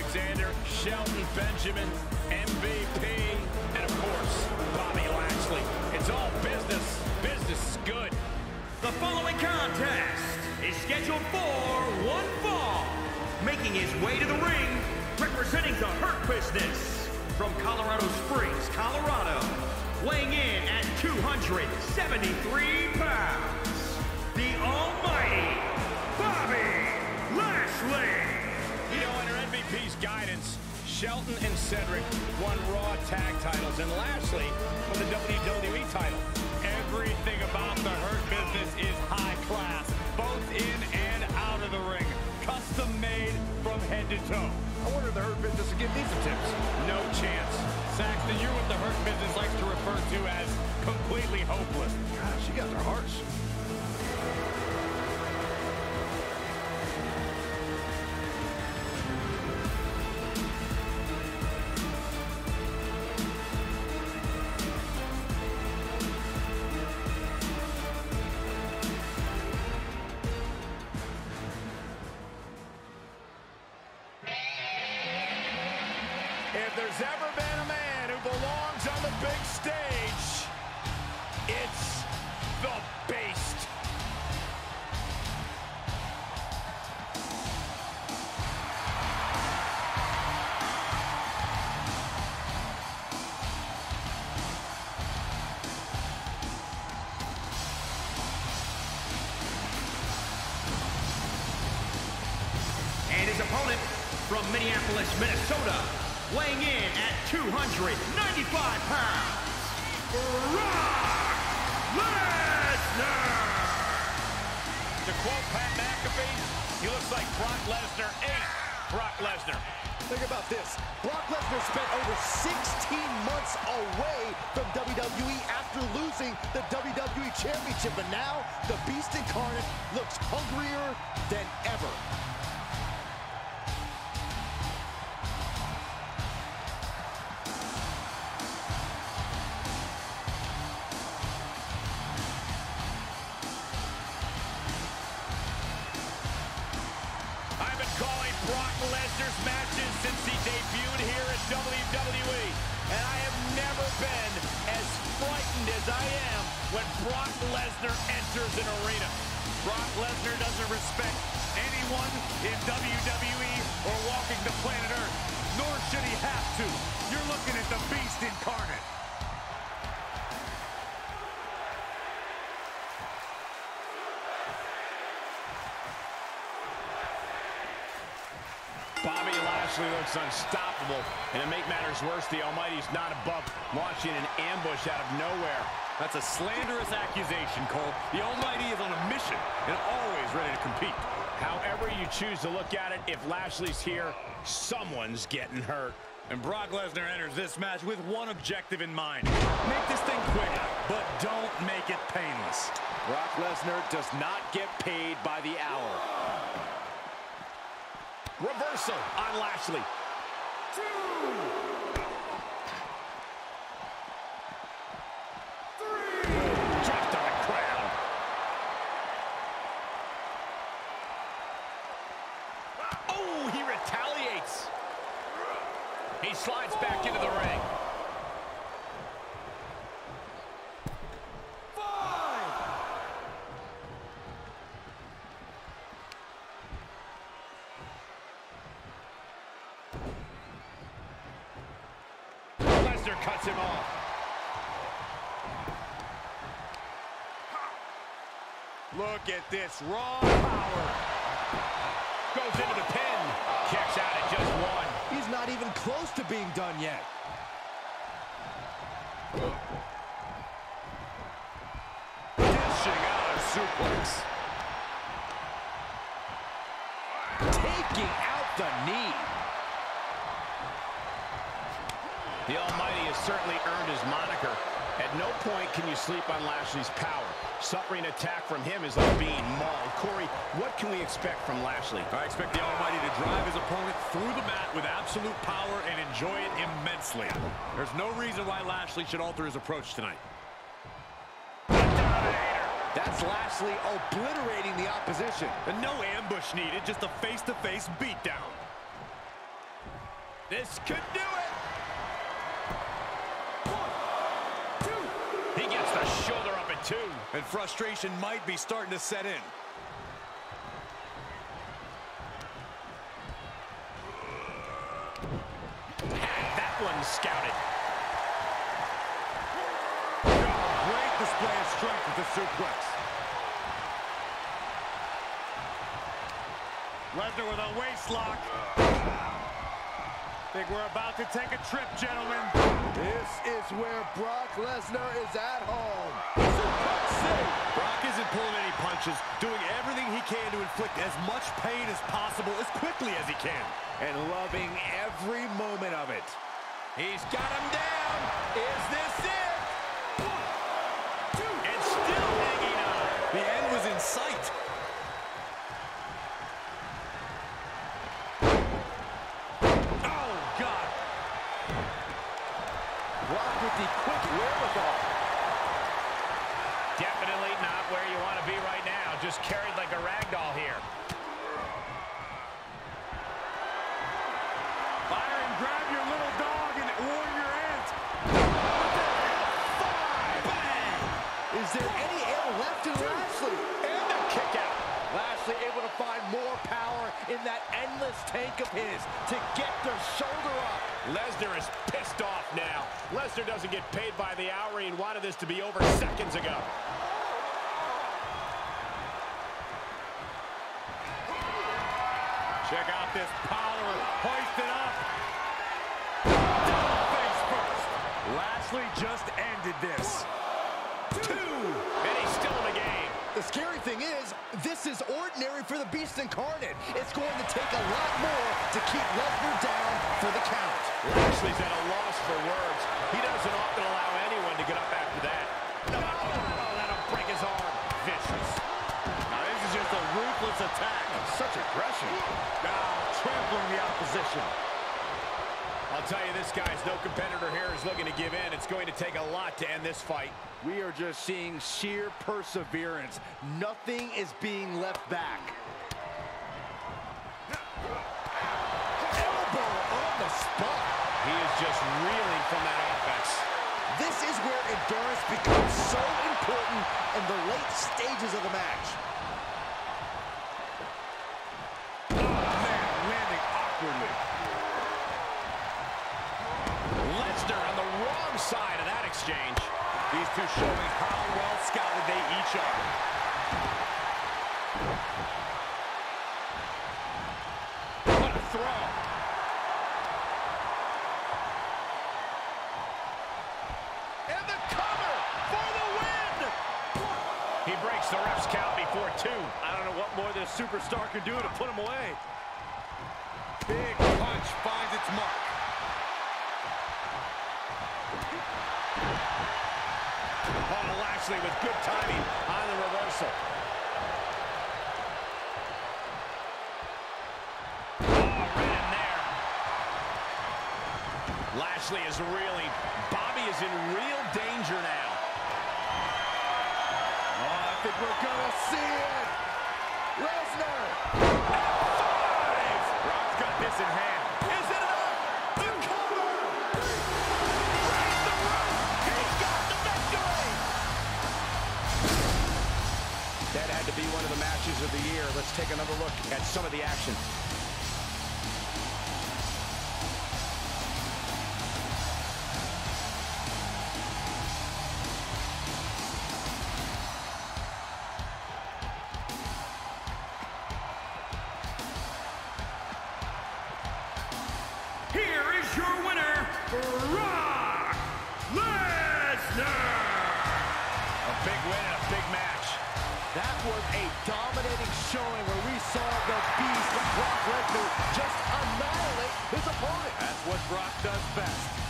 Alexander, Shelton Benjamin, MVP, and of course, Bobby Lashley. It's all business. Business is good. The following contest is scheduled for one fall. Making his way to the ring, representing the Hurt Business from Colorado Springs, Colorado, weighing in at 273 Shelton and Cedric won Raw tag titles, and lastly, won the WWE title. Everything about the Hurt Business is high class, both in and out of the ring. Custom made from head to toe. I wonder if the Hurt Business will give me some tips. No chance. Saxton, you're what the Hurt Business likes to refer to as completely hopeless. God, she got their hearts. From Minneapolis, Minnesota, weighing in at 295 pounds, Brock Lesnar. To quote Pat McAfee, he looks like Brock Lesnar ain't Brock Lesnar. Think about this. Brock Lesnar spent over 16 months away from WWE after losing the WWE Championship, and now the Beast Incarnate looks hungrier than ever. Matches since he debuted here at WWE, and I have never been as frightened as I am when Brock Lesnar enters an arena. Brock Lesnar doesn't respect anyone in WWE or walking the planet Earth, nor should he have to. You're looking at the Looks unstoppable, and to make matters worse, the Almighty's not above launching an ambush out of nowhere. That's a slanderous accusation, Cole. The Almighty is on a mission and always ready to compete. However you choose to look at it, if Lashley's here, someone's getting hurt. And Brock Lesnar enters this match with one objective in mind. Make this thing quick, but don't make it painless. Brock Lesnar does not get paid by the hour. Reversal on Lashley. Dropped on the ground. Oh, he retaliates. He slides back into the ring. Lesnar cuts him off. Look at this raw power. Goes into the pin. Kicks out at just one. He's not even close to being done yet. Dishing out a suplex. Taking out the knee. The Almighty has certainly earned his moniker. At no point can you sleep on Lashley's power. Suffering attack from him is like being mauled. Corey, what can we expect from Lashley? I expect the Almighty to drive his opponent through the mat with absolute power and enjoy it immensely. There's no reason why Lashley should alter his approach tonight. That's Lashley obliterating the opposition. And no ambush needed, just a face-to-face beatdown. This could do it. One, two. He gets the shoulder up at two. And frustration might be starting to set in. That one scouted. Great display of strength with the suplex. Lesnar with a waist lock. Think we're about to take a trip, gentlemen. This is where Brock Lesnar is at home. Punches, doing everything he can to inflict as much pain as possible as quickly as he can. And loving every moment of it. He's got him down. Is this it? One, two. And still hanging on. The end was in sight. Oh, God. Brock with the quick wherewithal. Definitely not where you want to be right now. Just carried like a rag doll here. Byron, grab your little dog and warn your aunt. Bang! Is there any air left in Lashley? And a kick out. Lashley able to find more power in endless tank of his to get their shoulder up. Lesnar is pissed off now. Lesnar doesn't get paid by the hour. He wanted this to be over seconds ago. Check out this power. hoisted up. Down face first. Lashley just ended this. Two. And he's still in the game. The scary thing is, this for the Beast Incarnate. It's going to take a lot more to keep Lesnar down for the count. Lashley's at a loss for words. He doesn't often allow anyone to get up after that. No, that'll break his arm. Vicious. Now this is just a ruthless attack. Such aggression. Now trampling the opposition. I'll tell you, this guy's no competitor here is looking to give in. It's going to take a lot to end this fight. We are just seeing sheer perseverance. Nothing is being left back. Elbow on the spot. He is just reeling from that offense. This is where endurance becomes so important in the late stages of the match. Man, landing awkwardly. Lesnar on the wrong side of that exchange. These two showing how well scouted they each are. What a throw. And the cover for the win! He breaks the ref's count before two. I don't know what more this superstar can do to put him away. Big punch finds its mark. Oh, Lashley with good timing on the reversal. Oh, right in there. Lashley is reeling. Bobby is in real danger now. Oh, I think we're gonna see it! Lesnar! Take another look at some of the action. Here is your winner, Brock Lesnar! A big win and a big match. That was a dominating showing where we saw the beast Brock Lesnar just annihilate his opponent. That's what Brock does best.